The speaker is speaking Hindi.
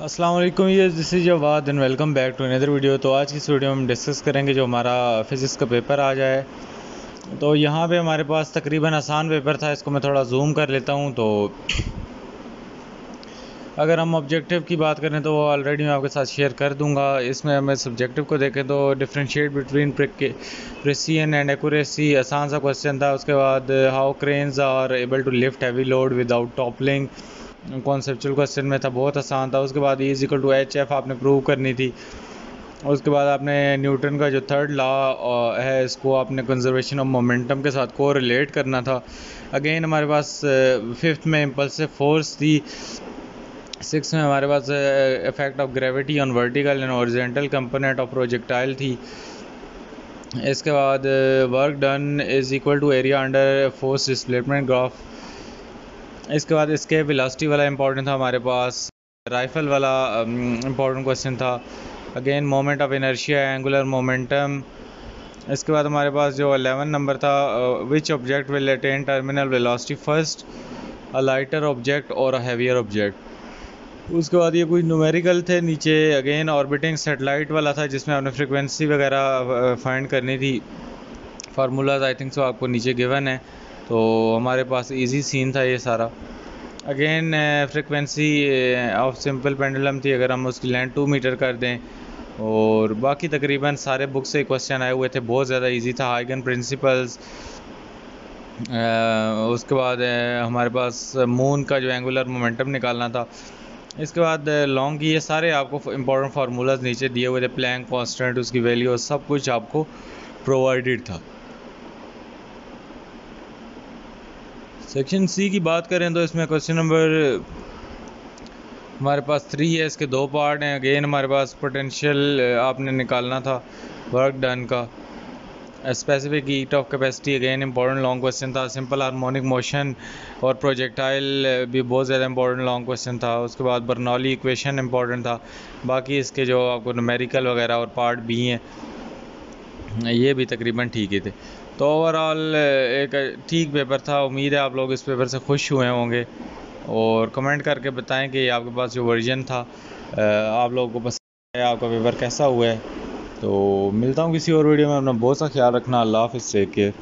वालेकुम, ये this is Jawad and welcome back to another video तो आज की इस वीडियो में हम डिस्कस करेंगे जो हमारा फ़िज़िक्स का पेपर आ जाए। तो यहाँ पे हमारे पास तकरीबन आसान पेपर था, इसको मैं थोड़ा जूम कर लेता हूँ। तो अगर हम ऑब्जेक्टिव की बात करें तो वो ऑलरेडी मैं आपके साथ शेयर कर दूँगा। इसमें हमें सब्जेक्टिव को देखें तो differentiate between precision and accuracy आसान सा क्वेश्चन था, उसके बाद how cranes are able to lift heavy load without toppling conceptual question में था, बहुत आसान था। उसके बाद E equal to H F आपने प्रूव करनी थी। उसके बाद आपने न्यूटन का जो थर्ड लॉ है, इसको आपने कंजर्वेशन ऑफ़ मोमेंटम के साथ को रिलेट करना था। अगेन हमारे पास फिफ्थ में इम्पल्सिव फोर्स थी। सिक्स में हमारे पास effect of gravity on vertical and horizontal component of projectile थी। इसके बाद work done is equal to area under force displacement graph इसके बाद इसके वेलोसिटी वाला इंपॉर्टेंट था हमारे पास। राइफल वाला इंपॉर्टेंट क्वेश्चन था। Again moment of inertia angular momentum इसके बाद हमारे पास जो अलेवन नंबर था which object will attain terminal velocity first a lighter object और अ हैवियर ऑब्जेक्ट उसके बाद ये कोई न्यूमेरिकल थे नीचे। अगेन ऑर्बिटिंग सेटेलाइट वाला था, जिसमें आपने फ्रिक्वेंसी वगैरह फाइंड करनी थी। फार्मूलाज आई थिंक सो आपको नीचे गिवन है। तो हमारे पास इजी सीन था ये सारा। Again frequency of simple pendulum थी, अगर हम उसकी लेंथ टू मीटर कर दें। और बाकी तकरीबन सारे बुक से क्वेश्चन आए हुए थे, बहुत ज़्यादा इजी था। हाइगन प्रिंसिपल्स उसके बाद हमारे पास मून का जो एंगुलर मोमेंटम निकालना था। इसके बाद लॉन्ग ये सारे आपको इंपॉर्टेंट फार्मूलाज नीचे दिए हुए थे। प्लैंक कॉन्स्टेंट उसकी वैल्यू सब कुछ आपको प्रोवाइडेड था। सेक्शन सी की बात करें तो इसमें क्वेश्चन नंबर हमारे पास थ्री है, इसके दो पार्ट हैं। अगेन हमारे पास पोटेंशियल आपने निकालना था वर्क डन का। Specific heat of capacity again important long question था। सिंपल हार्मोनिक मोशन और प्रोजेक्टाइल भी बहुत ज़्यादा इंपॉर्टेंट लॉन्ग क्वेश्चन था। उसके बाद बर्नौली इक्वेशन इंपॉर्टेंट था। बाकी इसके जो आपको न्यूमेरिकल वगैरह और पार्ट भी हैं, ये भी तकरीबन ठीक ही थे। तो ओवरऑल एक ठीक पेपर था। उम्मीद है आप लोग इस पेपर से खुश हुए होंगे। और कमेंट करके बताएँ कि आपके पास जो वर्जन था आप लोगों को पसंद है, आपका पेपर कैसा हुआ है? तो मिलता हूँ किसी और वीडियो में। अपना बहुत सा ख्याल रखना। अल्लाह हाफ़ टेक केयर